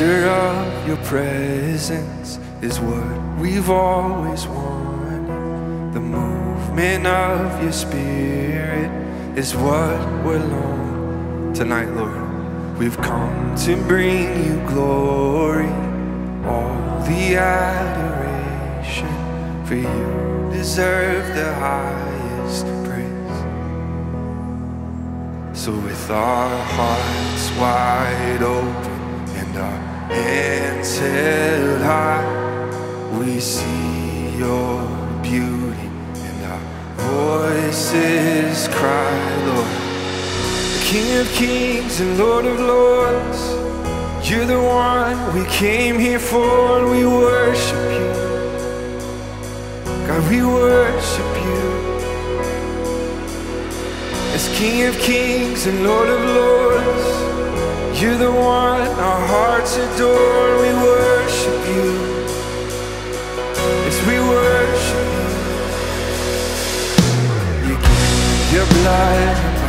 pleasure of your presence is what we've always wanted. The movement of your spirit is what we're longing tonight, Lord. We've come to bring you glory, all the adoration, for you deserve the highest praise. So with our hearts wide open and our hands held high, we see your beauty and our voices cry, Lord. King of kings and Lord of lords, you're the one we came here for we worship you. God, we worship you. As King of kings and Lord of lords, you're the one our hearts adore. We worship you. As we worship you, you gave your blood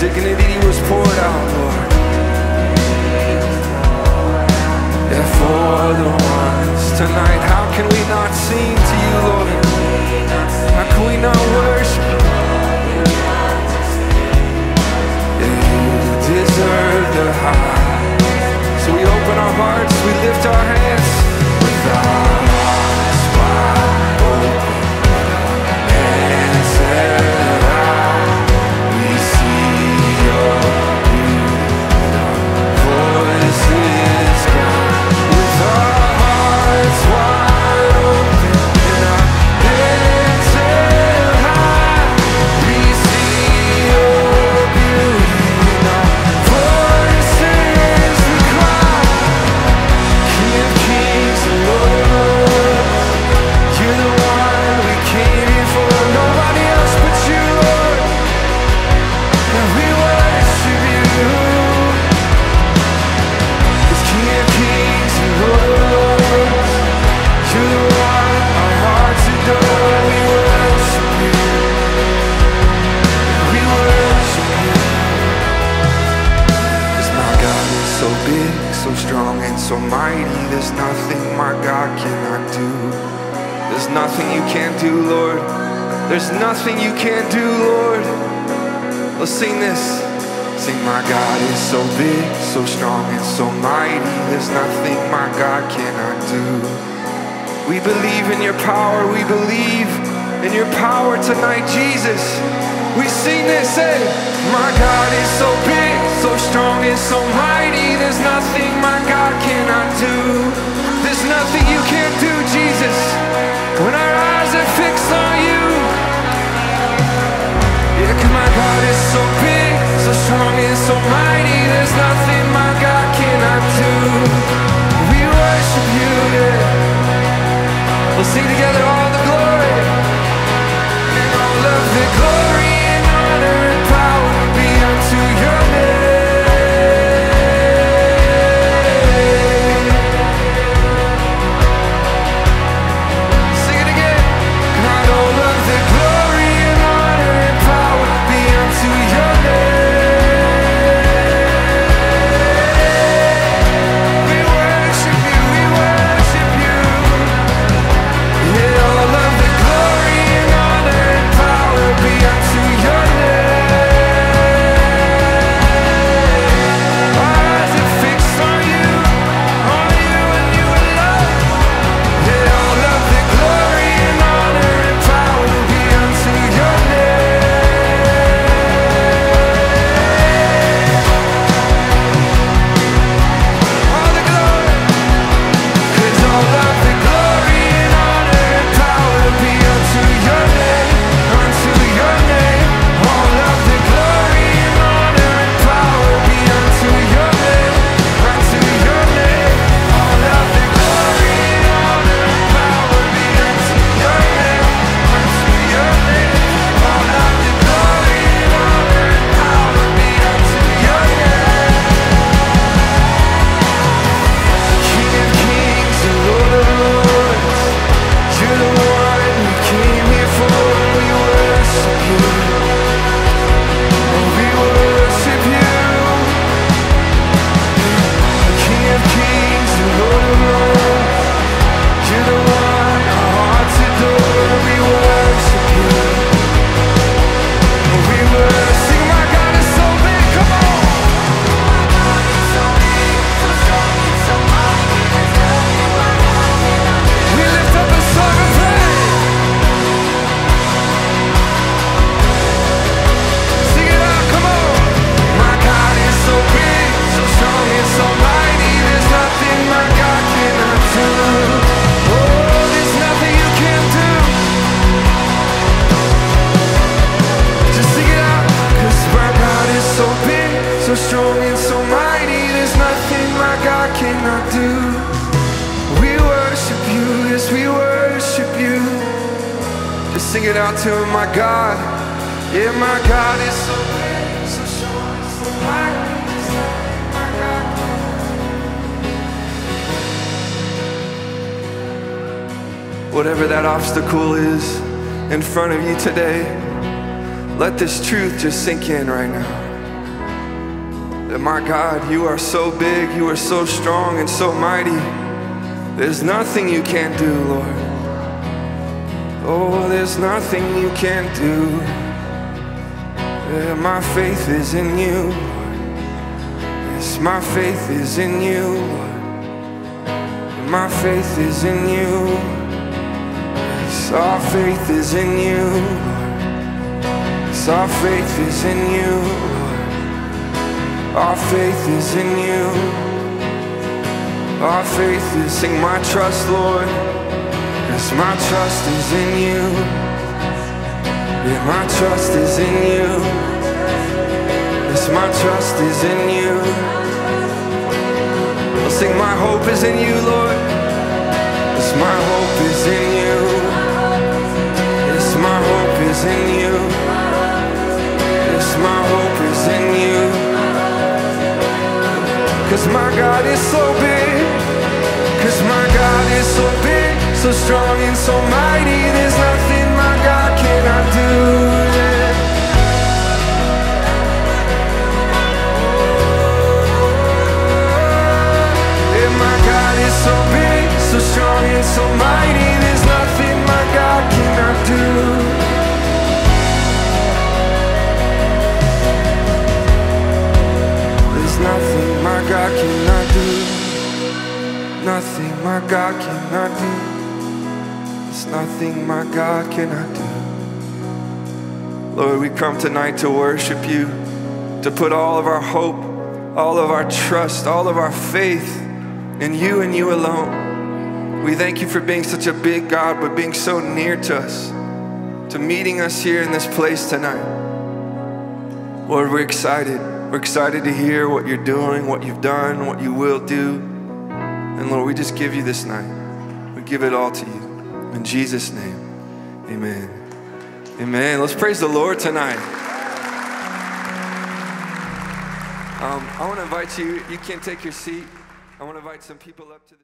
dignity was poured out, Lord. Yeah, for the ones tonight. How can we not sing to you, Lord? So big, so strong, and so mighty. There's nothing my God cannot do. There's nothing you can't do, Lord. There's nothing you can't do, Lord. Let's sing this. Sing, my God is so big, so strong, and so mighty. There's nothing my God cannot do. We believe in your power. We believe in your power tonight, Jesus. We sing this, say, My God is so big, so strong, and so mighty. There's nothing my God cannot do. There's nothing you can't do, Jesus. When our eyes are fixed on you, yeah, 'cause my God is so big, so strong, and so mighty. There's nothing my God cannot do. We worship you, yeah. We'll sing together all sing it out to my God. Yeah, my God is so big, so strong, so mighty. Whatever that obstacle is in front of you today, let this truth just sink in right now. That my God, you are so big, you are so strong and so mighty. There's nothing you can't do, Lord. Oh, there's nothing you can't do. My faith is in you, Yes, my faith is in you, My faith is in you. Yes, our faith is in you, Yes, our faith is in you, Our faith is in you. Our faith is sing my trust, Lord. Yes, my trust is in you. Yeah, my trust is in you. Yes, my trust is in you. I'll sing my hope is in you, Lord. Yes, my hope is in you. Yes, my hope is in you. Yes, my hope is in you. Cause my God is so big. Cause my God is so big, so strong and so mighty. There's nothing my God cannot do. Yeah. Yeah, my God is so big, so strong and so mighty. There's nothing my God cannot do. There's nothing my God cannot do. Nothing my God cannot do. There's nothing my God cannot do. Lord, we come tonight to worship you, to put all of our hope, all of our trust, all of our faith in you and you alone. We thank you for being such a big God, but being so near to us, to meeting us here in this place tonight. Lord, we're excited. We're excited to hear what you're doing, what you've done, what you will do. And Lord, we just give you this night. We give it all to you. In Jesus' name, amen. Amen. Let's praise the Lord tonight. Um, I want to invite you, you can take your seat. I want to invite some people up to the